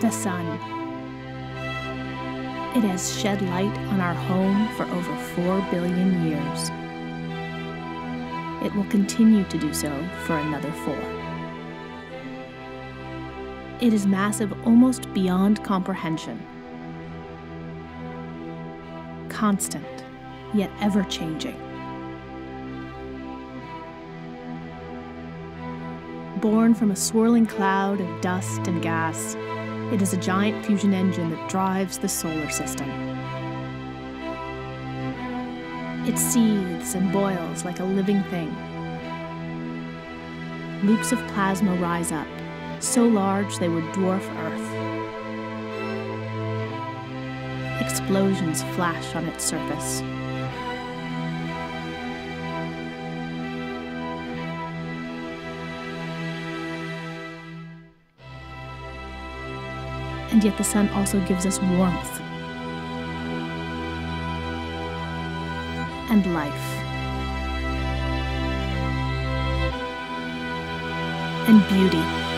The sun. It has shed light on our home for over 4 billion years. It will continue to do so for another four. It is massive almost beyond comprehension. Constant, yet ever changing. Born from a swirling cloud of dust and gas, it is a giant fusion engine that drives the solar system. It seethes and boils like a living thing. Loops of plasma rise up, so large they would dwarf Earth. Explosions flash on its surface. And yet the sun also gives us warmth and life and beauty.